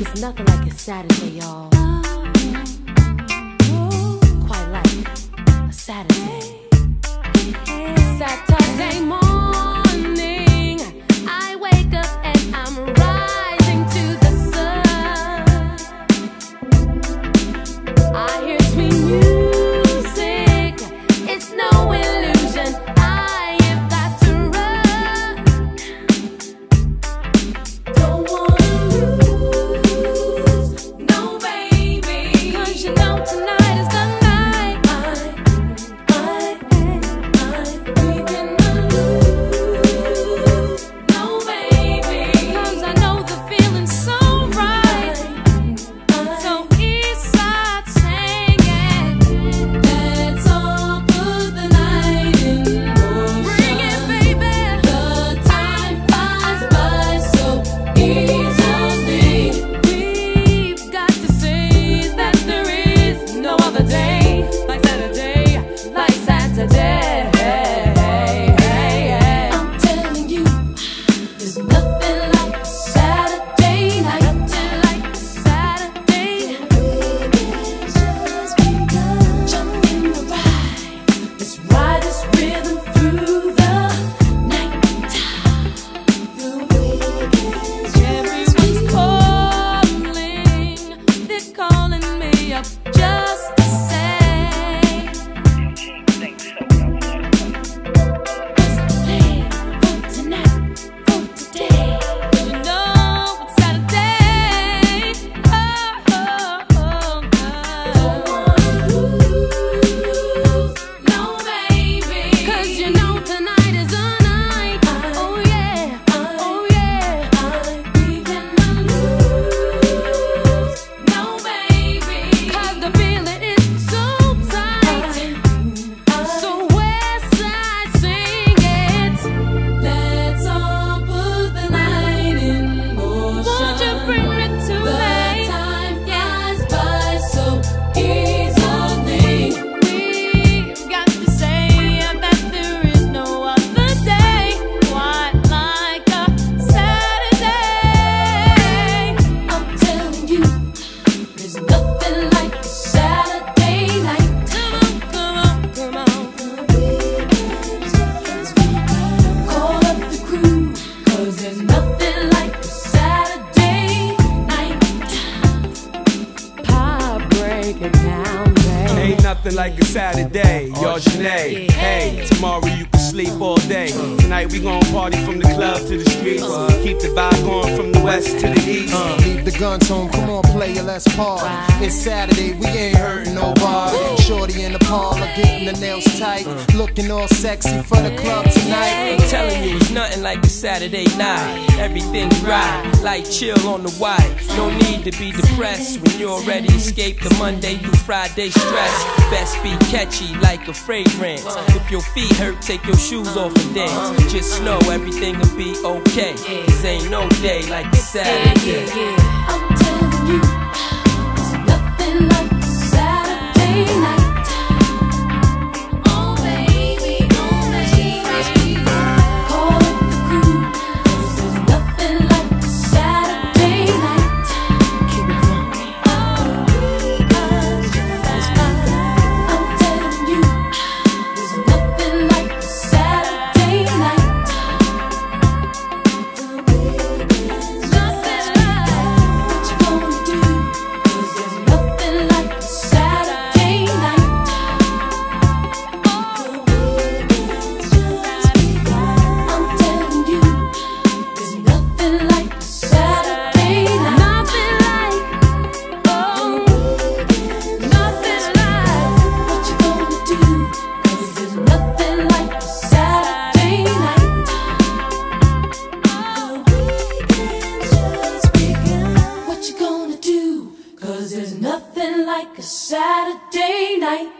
It's nothing like a Saturday, y'all. Like a Saturday, y'all Zhané. Hey, tomorrow you can sleep all day. Tonight we gon' party from the club to the streets. Uh. Keep the vibe going from the west to the east. Uh. Leave the guns home, come on, player, let's party. It's Saturday, we ain't hurting nobody. Shorty in the parlor, getting the nails tight. Looking all sexy for the club tonight. I'm telling you, it's nothing like a Saturday night. Everything's right, like chill on the white. No need to be depressed when you already escaped the Monday through Friday stress. Best be catchy like a fragrance. If your feet hurt, take your shoes off and dance. Just know everything will be okay. Cause ain't no day like a Saturday you. There's nothing like like a Saturday night.